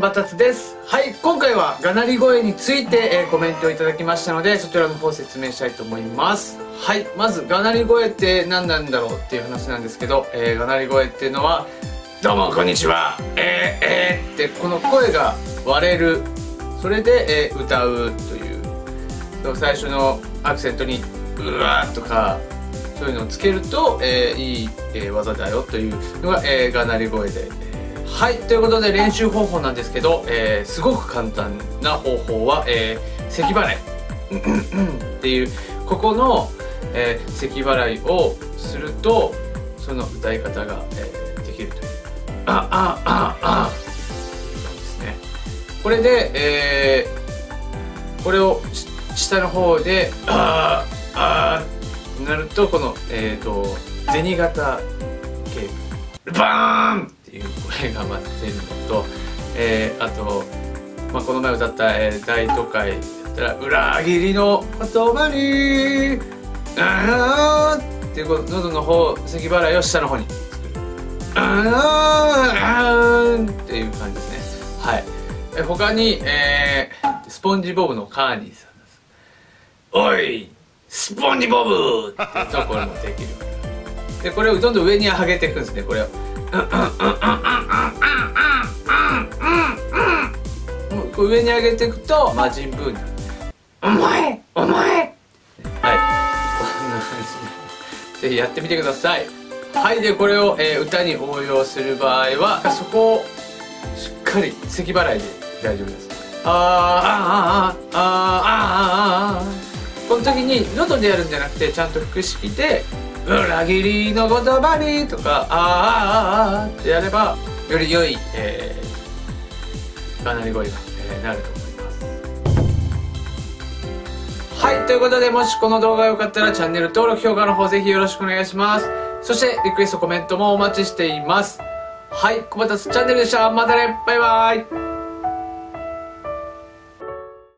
バタツです。はい今回はがなり声について、えー、コメントをいただきましたのでそちらの方説明したいと思います。はいまずがなり声って何なんだろうっていう話なんですけど、えー、がなり声っていうのはどうもこんにちは。えー、えー、ってこの声が割れる。それで、えー、歌うという。最初のアクセントにうわーとかそういうのをつけると、えー、いい、えー、技だよというのが、えー、がなり声で、えー、はいということで練習方法なんですけど、えー、すごく簡単な方法は、えー、咳払い。っていうここの、えー、咳払いをするとその歌い方が、えー、できるという。ああああですね。これで、えー、これを下の方であああなるとこのえっ、ー、と銭形系。バーンていう声が待ってるのと、えー、あと、まあ、この前歌った、えー、大都会だったら裏切りの言葉にあーっていうこと喉の方咳払いを下の方に。作るあーっていう感じですね。はい。え他に、えー、スポンジボブのカーニーさんです。おいスポンジボブってとこれもできる。でこれをどんどん上に上げていくんですねこれを。上に上げていくと魔人ブーになるお前お前はいこんな感じでぜひやってみてくださいはいでこれを、えー、歌に応用する場合はそこをしっかり咳払いで大丈夫ですあーあーあーあーあーあーあーこの時に喉でやるんじゃなくてちゃんと腹式で「裏切りの言葉に」とか「あーあーあーってやればより良い、えー、かなり声が、えー、なると思います。はいということでもしこの動画が良かったらチャンネル登録評価の方ぜひよろしくお願いします。そしてリクエストコメントもお待ちしています。はい、小畑チャンネルでした。またね。バイバイ。